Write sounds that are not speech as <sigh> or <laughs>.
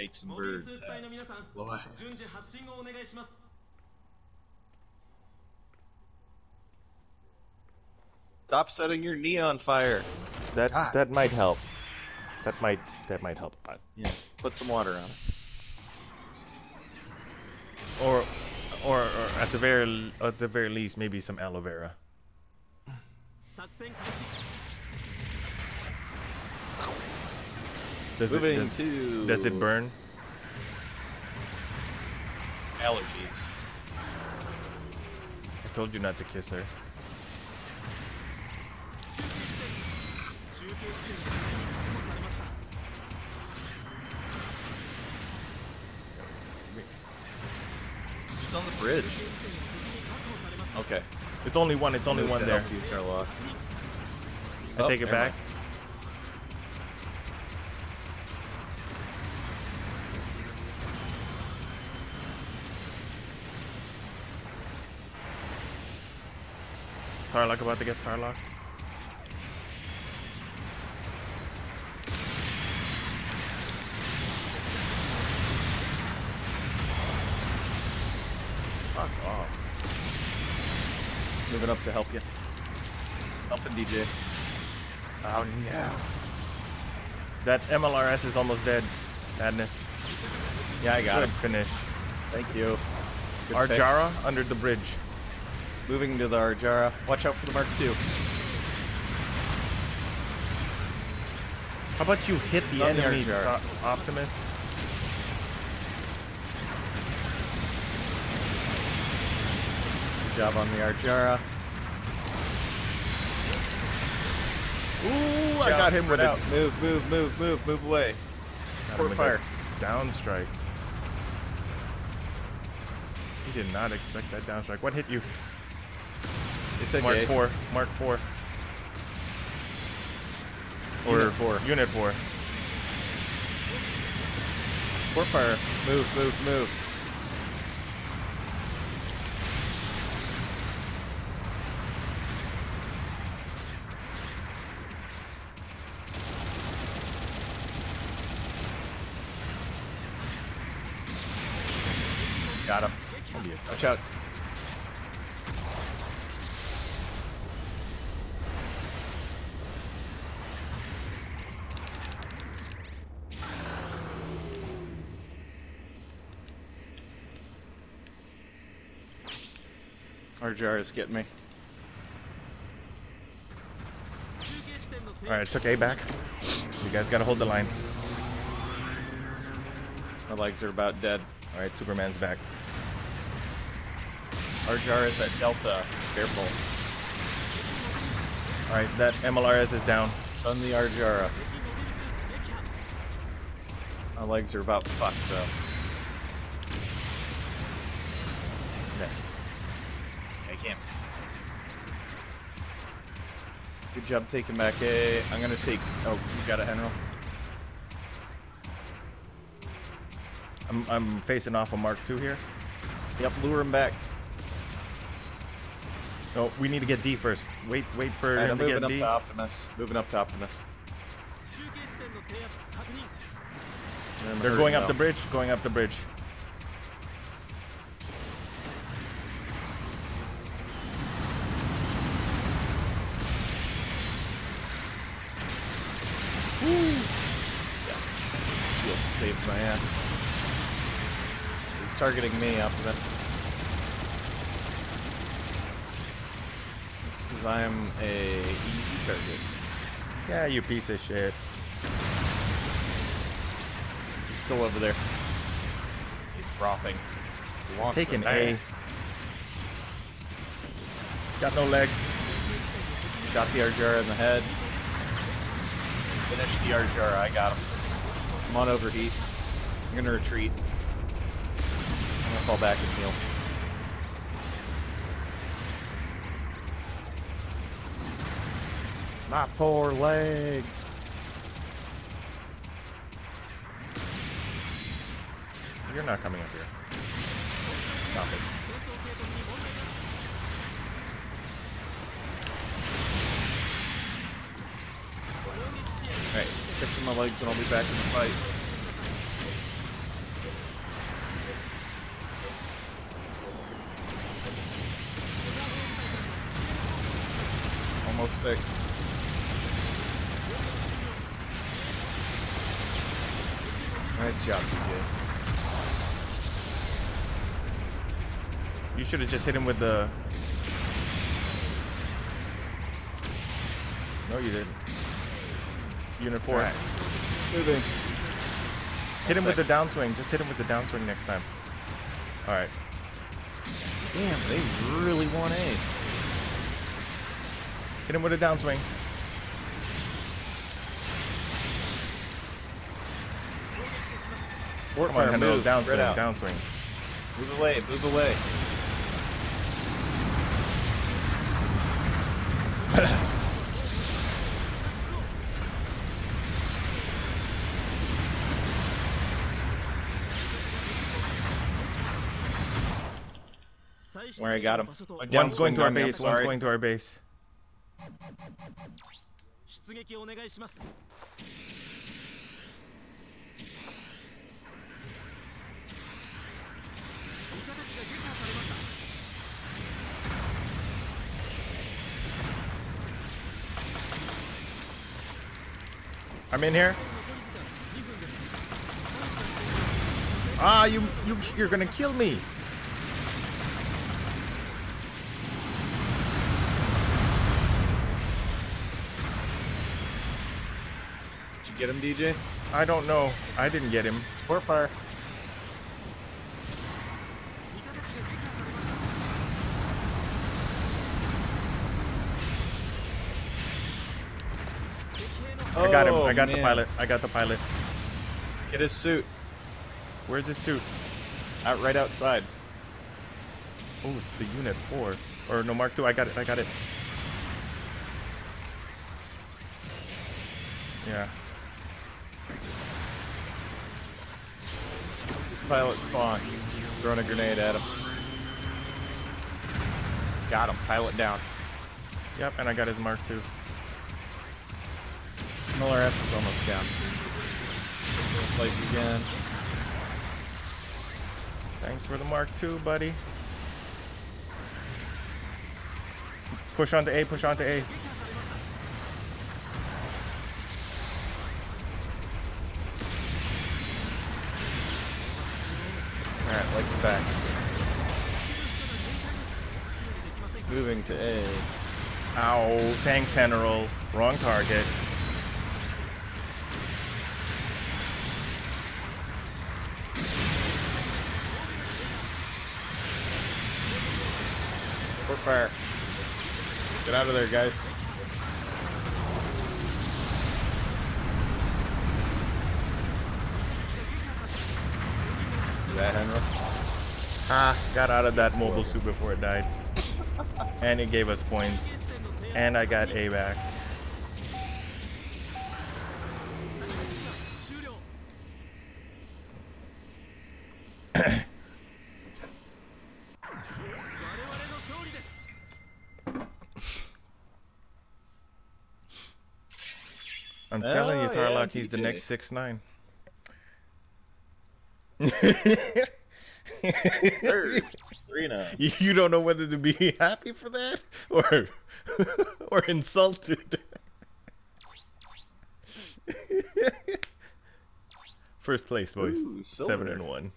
make some birds uh. Stop setting your knee on fire. That God. that might help. That might that might help. a lot. Yeah, put some water on it. Or, or, or at the very at the very least, maybe some aloe vera. <laughs> Does Moving it, does, to... Does it burn? Allergies. I told you not to kiss her. She's on the bridge. Okay. It's only one, it's only one there. I take oh, it back. Tarlock about to get Tarlocked. Fuck off. Moving up to help you. Helping DJ. Oh no. That MLRS is almost dead. Madness. Yeah, I got Good him. finish. Thank you. Good pick. Arjara under the bridge. Moving to the Arjara. Watch out for the Mark II. How about you hit It's the not the enemy, Arjara. Uh, Optimus? Good job on the Arjara. Ooh, I got him with out. it. Move, move, move, move, move away. Sport fire. Down strike. He did not expect that down strike. What hit you? It's okay. Mark 4. Mark 4. Or Unit four. Unit 4. Sport fire. Move, move, move. Got him. Watch out. RGR is getting me. Alright, I took A back. You guys gotta hold the line. My legs are about dead. Alright, Superman's back. RGR is at Delta. Careful. Alright, that MLRS is down. Sun the Arjara. My legs are about fucked up. Next. Good job taking back A. I'm gonna take. Oh, you got a Henro. I'm, I'm facing off a Mark II here. Yep, lure him back. Oh, we need to get D first. Wait, wait for right, him I'm to moving up to Optimus. Moving up to Optimus. They're going up the bridge. Going up the bridge. Shield saved my ass. He's targeting me, Optimus. Because I am a easy target. Yeah, you piece of shit. He's still over there. He's frothing. He wants Taking A. Got no legs. Got the Arjara in the head. Finish the Arjara. I got him. I'm on overheat. I'm gonna retreat. I'm gonna fall back and heal. My poor legs. You're not coming up here. Stop it. my legs and I'll be back in the fight. Almost fixed. Nice job, DJ. You should have just hit him with the... No, you didn't. Unit four. Alright. Moving. Hit him with the downswing. Just hit him with the downswing next time. All right. Damn, they really want A. Hit him with a downswing. Port Come on, fire, Hendro. move. Spread Downswing. out. Downswing. Move away, move away. <clears throat> Where I got him. One's going to our base. One's going to our base. I'm in here. Ah, you you you're gonna kill me. Get him, DJ? I don't know. I didn't get him. Port fire. I got him. I Oh, got the pilot. I got the pilot. Get his suit. Where's his suit? Out right outside. Oh, it's the unit four. Or no, Mark two. I got it. I got it. Yeah. This pilot's spawn. Throwing a grenade at him. Got him. Pilot down. Yep, and I got his Mark II. Miller S is almost down. Like again. Thanks for the Mark II, buddy. Push on to A. Push on to A. Alright, like. Moving to A. Ow! Thanks, General. Wrong target. Port fire. Get out of there, guys. That, Henry? Ah, got out of that mobile suit before it died. <laughs> and it gave us points. And I got A back. <coughs> I'm oh, telling you, oh, Tarlock, yeah, he's the next 6'9". <laughs> Third. Three now. You you don't know whether to be happy for that or <laughs> or insulted. <laughs> First place, boys. Ooh, Seven and one.